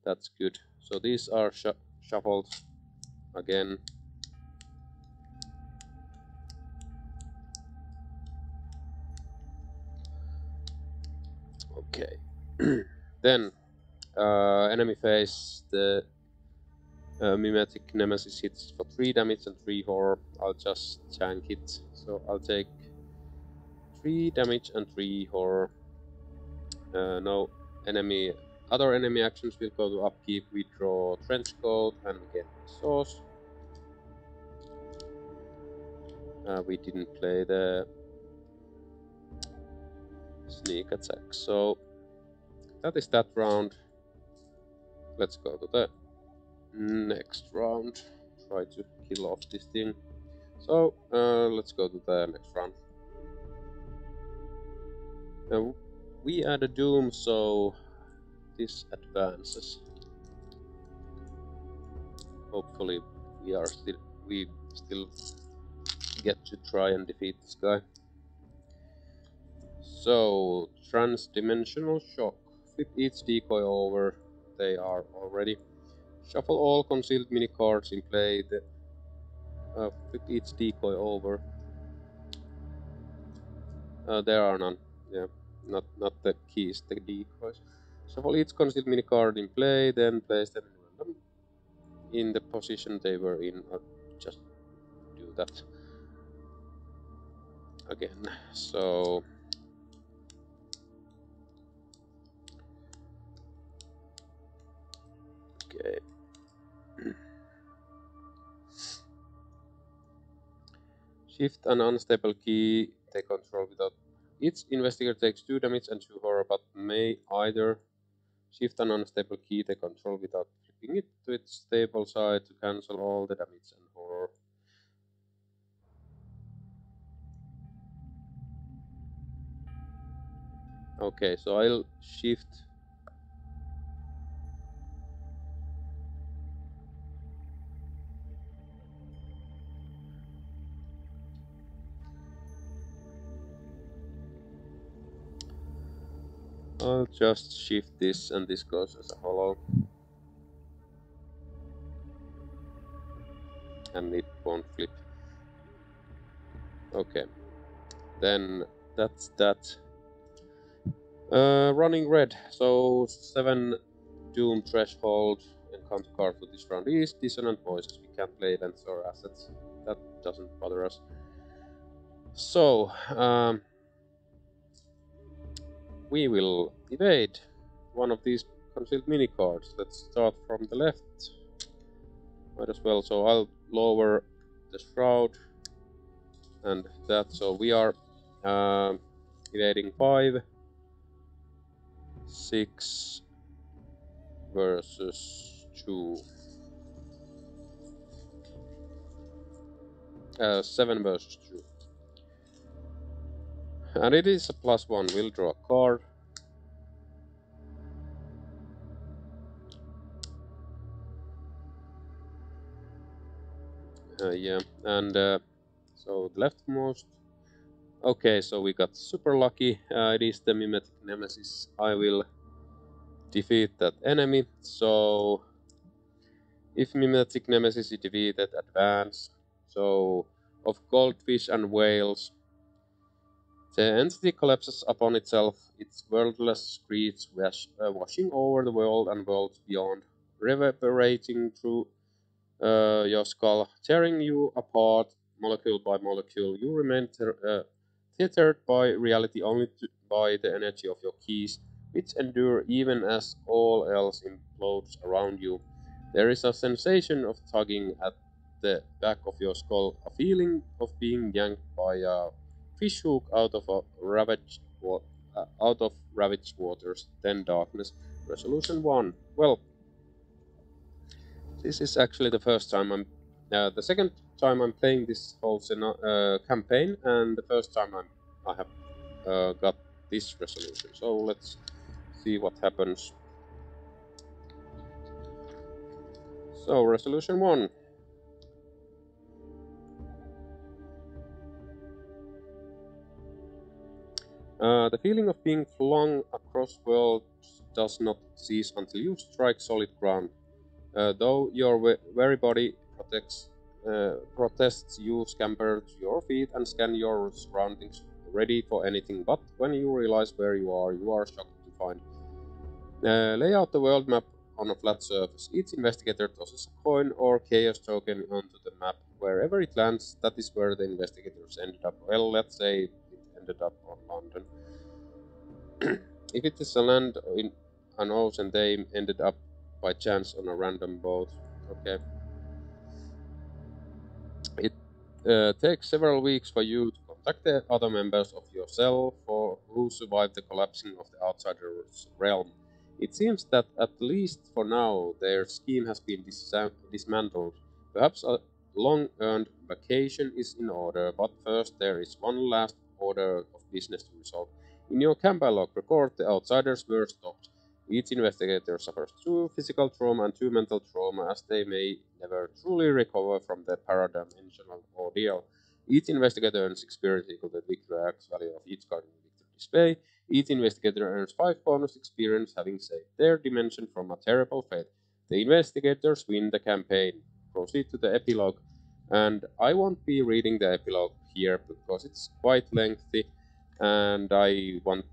That's good. So these are sh shuffled again Okay. then, uh, enemy phase, the uh, Mimetic Nemesis hits for 3 damage and 3 horror. I'll just tank it. So I'll take 3 damage and 3 horror. Uh, no enemy, other enemy actions will go to upkeep. We draw Trench Coat and get source. Uh, we didn't play the sneak attack. So that is that round. Let's go to the next round. Try to kill off this thing. So uh, let's go to the next round. Now we add a doom, so this advances. Hopefully we are still we still get to try and defeat this guy. So, Transdimensional Shock. Flip each decoy over. They are already. Shuffle all concealed mini cards in play. The, uh, flip each decoy over. Uh, there are none. Yeah, not not the keys, the decoys. Shuffle each concealed mini card in play, then place them random in the position they were in. Or just do that again. So Okay. Shift an unstable key, take control without... Each investigator takes 2 damage and 2 horror, but may either shift an unstable key, take control without flipping it to its stable side to cancel all the damage and horror. Okay, so I'll shift I'll just shift this and this goes as a hollow. And it won't flip. Okay. Then that's that. Uh, running red. So 7 Doom Threshold encounter card for this round is Dissonant Voices. We can't play events or assets. That doesn't bother us. So, um, we will evade one of these concealed mini cards. Let's start from the left. Might as well. So I'll lower the shroud and that. So we are uh, evading five, six versus two. Uh, seven versus two. And it is a plus one. We'll draw a card. Uh, yeah, and uh, so the leftmost. Okay, so we got super lucky. Uh, it is the Mimetic Nemesis. I will defeat that enemy. So if Mimetic Nemesis is defeated, advance. So of goldfish and whales, the entity collapses upon itself, its worldless screeds wash, uh, washing over the world and worlds beyond, reverberating through uh, your skull, tearing you apart molecule by molecule. You remain uh, tethered by reality only to, by the energy of your keys, which endure even as all else implodes around you. There is a sensation of tugging at the back of your skull, a feeling of being yanked by a fish hook out of a ravaged uh, out of ravaged waters. Then darkness. Resolution one. Well, this is actually the first time I'm. Uh, the second time I'm playing this whole uh, campaign, and the first time I'm I have uh, got this resolution. So let's see what happens. So resolution one. Uh, the feeling of being flung across worlds does not cease until you strike solid ground. Uh, though your very body protects, uh, protests, you scamper to your feet and scan your surroundings, ready for anything. But when you realize where you are, you are shocked to find. Uh, lay out the world map on a flat surface. Each investigator tosses a coin or chaos token onto the map. Wherever it lands, that is where the investigators ended up. Well, let's say ended up on London. if it is a land in an ocean, they ended up by chance on a random boat. Okay. It uh, takes several weeks for you to contact the other members of your cell for who survived the collapsing of the outsider's realm. It seems that at least for now their scheme has been dis dismantled. Perhaps a long-earned vacation is in order, but first there is one last order of business to resolve. In your campaign log, record the outsiders were stopped. Each investigator suffers two physical trauma and two mental trauma as they may never truly recover from the paradimensional ordeal. Each investigator earns experience equal to the victory X value of each card in the victory display. Each investigator earns 5 bonus experience having saved their dimension from a terrible fate. The investigators win the campaign. Proceed to the epilogue. And I won't be reading the epilogue here because it's quite lengthy and I want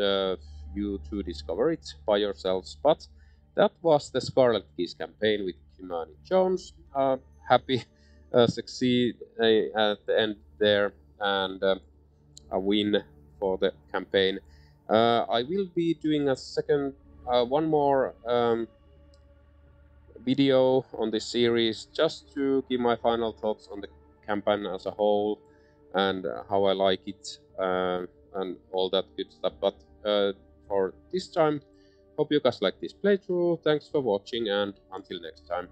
uh, you to discover it by yourselves. But that was the Scarlet Keys campaign with Kymani Jones. Uh, happy uh, succeed uh, at the end there and uh, a win for the campaign. Uh, I will be doing a second, one more um, video on this series just to give my final thoughts on the campaign as a whole and how I like it uh, and all that good stuff. But uh, for this time, hope you guys like this playthrough. Thanks for watching and until next time.